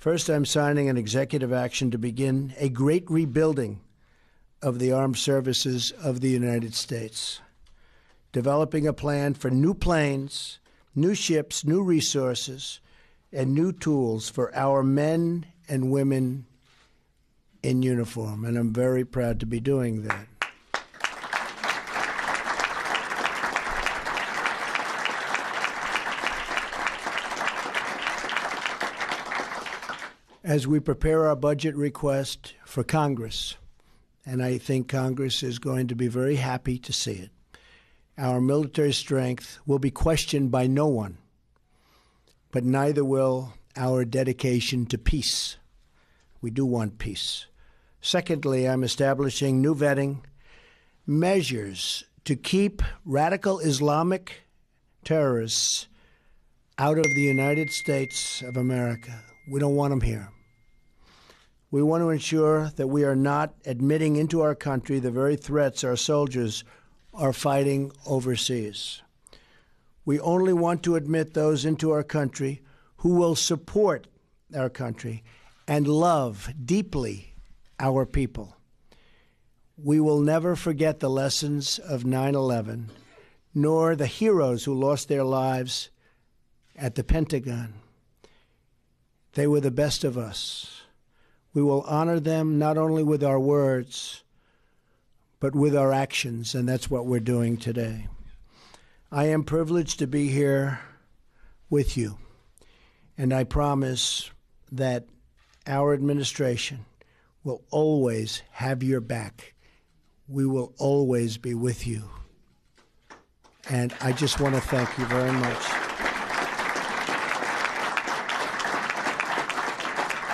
First, I'm signing an executive action to begin a great rebuilding of the armed services of the United States, developing a plan for new planes, new ships, new resources, and new tools for our men and women in uniform. And I'm very proud to be doing that. As we prepare our budget request for Congress, and I think Congress is going to be very happy to see it. Our military strength will be questioned by no one, but neither will our dedication to peace. We do want peace. Secondly, I'm establishing new vetting measures to keep radical Islamic terrorists out of the United States of America. We don't want them here. We want to ensure that we are not admitting into our country the very threats our soldiers are fighting overseas. We only want to admit those into our country who will support our country and love deeply our people. We will never forget the lessons of 9 11, nor the heroes who lost their lives at the Pentagon. They were the best of us. We will honor them not only with our words, but with our actions, and that's what we're doing today. I am privileged to be here with you, and I promise that our administration will always have your back. We will always be with you. And I just want to thank you very much.